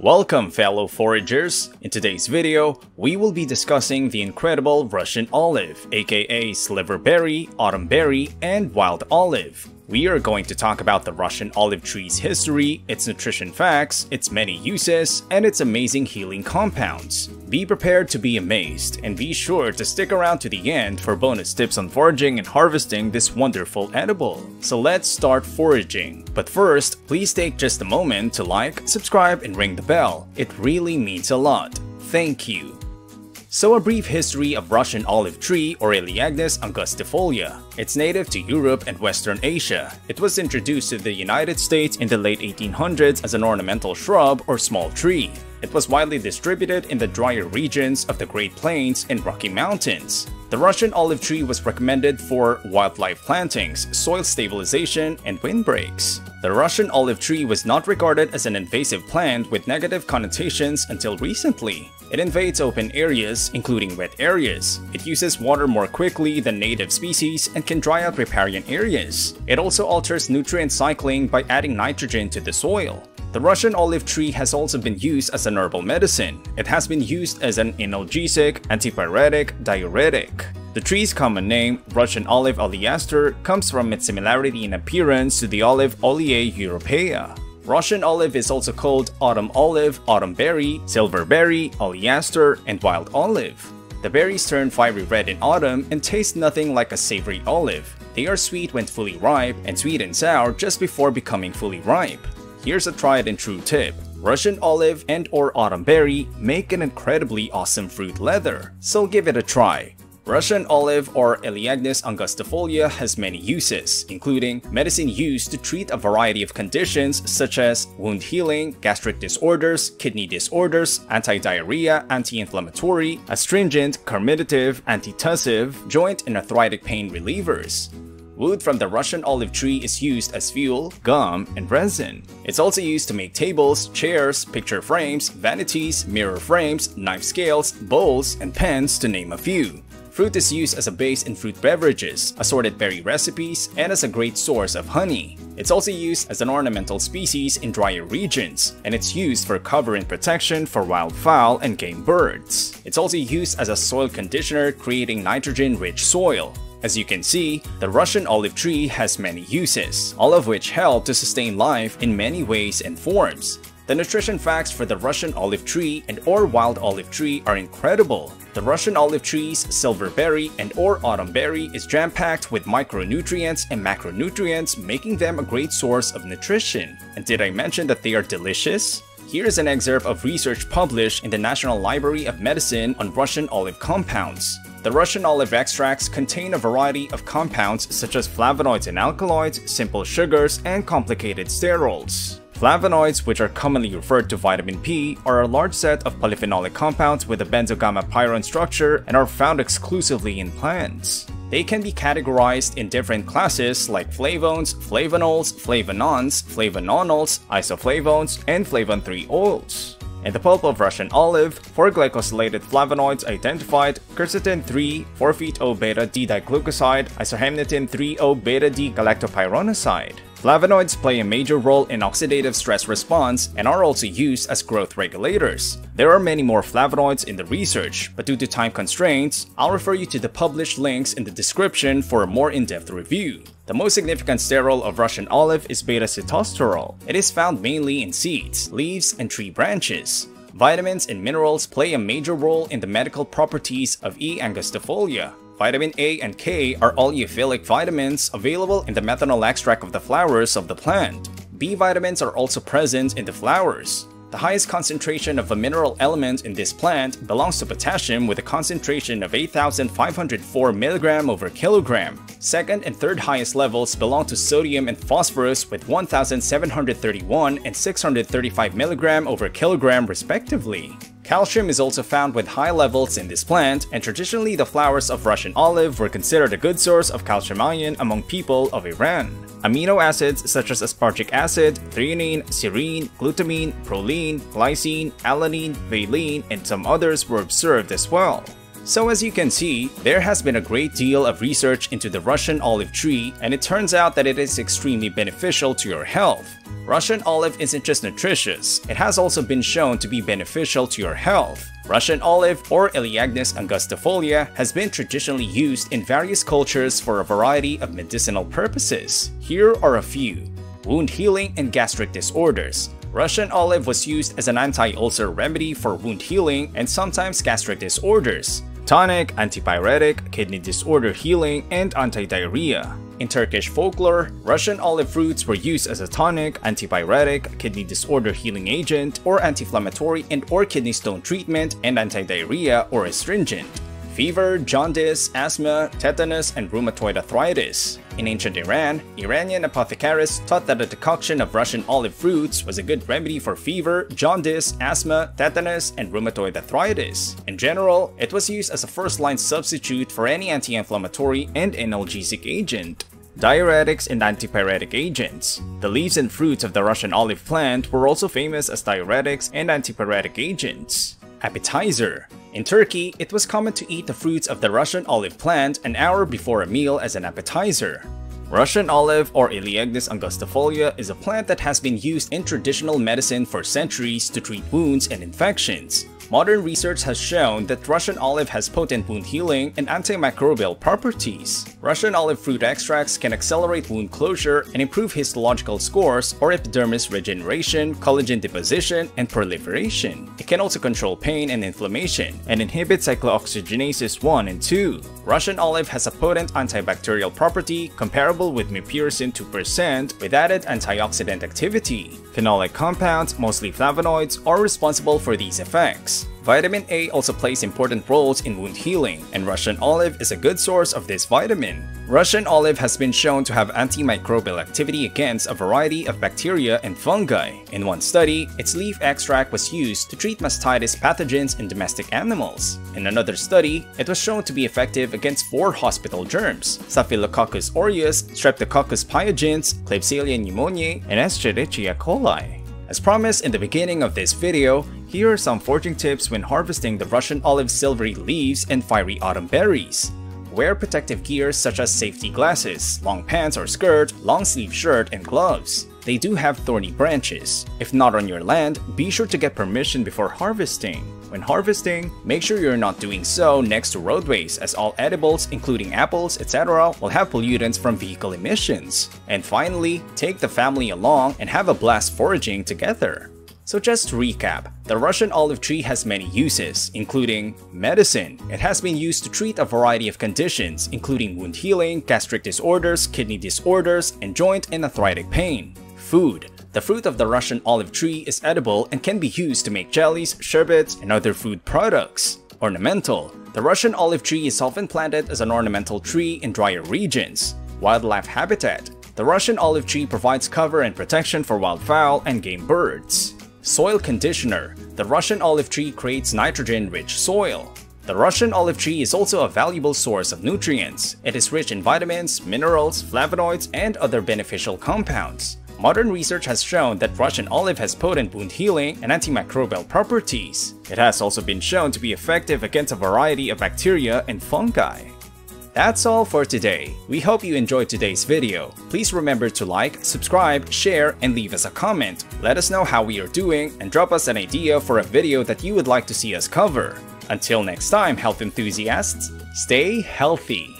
Welcome fellow foragers! In today's video, we will be discussing the incredible Russian olive, aka silverberry, autumnberry, and wild olive. We are going to talk about the Russian olive tree's history, its nutrition facts, its many uses, and its amazing healing compounds. Be prepared to be amazed, and be sure to stick around to the end for bonus tips on foraging and harvesting this wonderful edible. So let's start foraging. But first, please take just a moment to like, subscribe, and ring the bell. It really means a lot. Thank you. So a brief history of Russian olive tree or Elaeagnus angustifolia. It's native to Europe and Western Asia. It was introduced to the United States in the late 1800s as an ornamental shrub or small tree. It was widely distributed in the drier regions of the Great Plains and Rocky Mountains. The Russian olive tree was recommended for wildlife plantings, soil stabilization, and windbreaks. The Russian olive tree was not regarded as an invasive plant with negative connotations until recently. It invades open areas, including wet areas. It uses water more quickly than native species and can dry out riparian areas. It also alters nutrient cycling by adding nitrogen to the soil. The Russian olive tree has also been used as an herbal medicine. It has been used as an analgesic, antipyretic, diuretic. The tree's common name, Russian olive oleaster, comes from its similarity in appearance to the olive Olea europaea. Russian olive is also called autumn olive, autumnberry, silverberry, oleaster, and wild olive. The berries turn fiery red in autumn and taste nothing like a savory olive. They are sweet when fully ripe and sweet and sour just before becoming fully ripe. Here's a tried and true tip. Russian olive and or autumn berry make an incredibly awesome fruit leather, so give it a try. Russian olive or Elaeagnus angustifolia has many uses, including medicine used to treat a variety of conditions such as wound healing, gastric disorders, kidney disorders, anti-diarrhea, anti-inflammatory, astringent, carminative, antitussive, joint and arthritic pain relievers. Wood from the Russian olive tree is used as fuel, gum, and resin. It's also used to make tables, chairs, picture frames, vanities, mirror frames, knife scales, bowls, and pens to name a few. Fruit is used as a base in fruit beverages, assorted berry recipes, and as a great source of honey. It's also used as an ornamental species in drier regions, and it's used for cover and protection for wildfowl and game birds. It's also used as a soil conditioner creating nitrogen-rich soil. As you can see, the Russian olive tree has many uses, all of which help to sustain life in many ways and forms. The nutrition facts for the Russian olive tree and or wild olive tree are incredible. The Russian olive tree's silver berry and or autumn berry is jam-packed with micronutrients and macronutrients making them a great source of nutrition. And did I mention that they are delicious? Here's an excerpt of research published in the National Library of Medicine on Russian olive compounds. The Russian olive extracts contain a variety of compounds such as flavonoids and alkaloids, simple sugars, and complicated sterols. Flavonoids, which are commonly referred to vitamin P, are a large set of polyphenolic compounds with a benzogamma pyrone structure and are found exclusively in plants. They can be categorized in different classes like flavones, flavonols, flavanones, flavonols, isoflavones, and flavan-3-ols. In the pulp of Russian olive, four glycosylated flavonoids identified quercetin 3, 4-pheto-beta-D-diglucoside, isorhamnetin 3-O-beta-D-galactopyranoside. Flavonoids play a major role in oxidative stress response and are also used as growth regulators. There are many more flavonoids in the research, but due to time constraints, I'll refer you to the published links in the description for a more in-depth review. The most significant sterol of Russian olive is beta-sitosterol. It is found mainly in seeds, leaves, and tree branches. Vitamins and minerals play a major role in the medical properties of E. angustifolia. Vitamin A and K are all euphilic vitamins available in the methanol extract of the flowers of the plant. B vitamins are also present in the flowers. The highest concentration of a mineral element in this plant belongs to potassium with a concentration of 8,504 mg over kilogram. Second and third highest levels belong to sodium and phosphorus with 1,731 and 635 mg over kilogram respectively. Calcium is also found with high levels in this plant, and traditionally the flowers of Russian olive were considered a good source of calcium ion among people of Iran. Amino acids such as aspartic acid, threonine, serine, glutamine, proline, glycine, alanine, valine, and some others were observed as well. So as you can see, there has been a great deal of research into the Russian olive tree and it turns out that it is extremely beneficial to your health. Russian olive isn't just nutritious, it has also been shown to be beneficial to your health. Russian olive, or Elaeagnus angustifolia, has been traditionally used in various cultures for a variety of medicinal purposes. Here are a few. Wound healing and gastric disorders. Russian olive was used as an anti-ulcer remedy for wound healing and sometimes gastric disorders tonic, antipyretic, kidney disorder healing, and anti-diarrhea. In Turkish folklore, Russian olive fruits were used as a tonic, antipyretic, kidney disorder healing agent, or anti-inflammatory and or kidney stone treatment, and anti-diarrhea or astringent fever, jaundice, asthma, tetanus, and rheumatoid arthritis. In ancient Iran, Iranian apothecaries thought that a decoction of Russian olive fruits was a good remedy for fever, jaundice, asthma, tetanus, and rheumatoid arthritis. In general, it was used as a first-line substitute for any anti-inflammatory and analgesic agent. Diuretics and antipyretic agents. The leaves and fruits of the Russian olive plant were also famous as diuretics and antipyretic agents. Appetizer. In Turkey, it was common to eat the fruits of the Russian olive plant an hour before a meal as an appetizer. Russian olive or Elaeagnus angustifolia is a plant that has been used in traditional medicine for centuries to treat wounds and infections. Modern research has shown that Russian olive has potent wound healing and antimicrobial properties. Russian olive fruit extracts can accelerate wound closure and improve histological scores or epidermis regeneration, collagen deposition, and proliferation. It can also control pain and inflammation and inhibit cyclooxygenases 1 and 2. Russian olive has a potent antibacterial property comparable with mupirocin 2% with added antioxidant activity. Phenolic compounds, mostly flavonoids, are responsible for these effects. Vitamin A also plays important roles in wound healing, and Russian olive is a good source of this vitamin. Russian olive has been shown to have antimicrobial activity against a variety of bacteria and fungi. In one study, its leaf extract was used to treat mastitis pathogens in domestic animals. In another study, it was shown to be effective against four hospital germs, Staphylococcus aureus, Streptococcus pyogenes, Klebsiella pneumoniae, and Escherichia coli. As promised in the beginning of this video, here are some foraging tips when harvesting the Russian olive silvery leaves and fiery autumn berries. Wear protective gear such as safety glasses, long pants or skirt, long sleeve shirt, and gloves. They do have thorny branches. If not on your land, be sure to get permission before harvesting. When harvesting, make sure you're not doing so next to roadways as all edibles including apples etc will have pollutants from vehicle emissions. And finally, take the family along and have a blast foraging together. So just to recap, the Russian olive tree has many uses, including medicine. It has been used to treat a variety of conditions, including wound healing, gastric disorders, kidney disorders, and joint and arthritic pain. Food. The fruit of the Russian olive tree is edible and can be used to make jellies, sherbets, and other food products. Ornamental. The Russian olive tree is often planted as an ornamental tree in drier regions. Wildlife habitat. The Russian olive tree provides cover and protection for wildfowl and game birds. Soil conditioner. The Russian olive tree creates nitrogen-rich soil. The Russian olive tree is also a valuable source of nutrients. It is rich in vitamins, minerals, flavonoids, and other beneficial compounds. Modern research has shown that Russian olive has potent wound healing and antimicrobial properties. It has also been shown to be effective against a variety of bacteria and fungi. That's all for today. We hope you enjoyed today's video. Please remember to like, subscribe, share, and leave us a comment. Let us know how we are doing and drop us an idea for a video that you would like to see us cover. Until next time, health enthusiasts, stay healthy.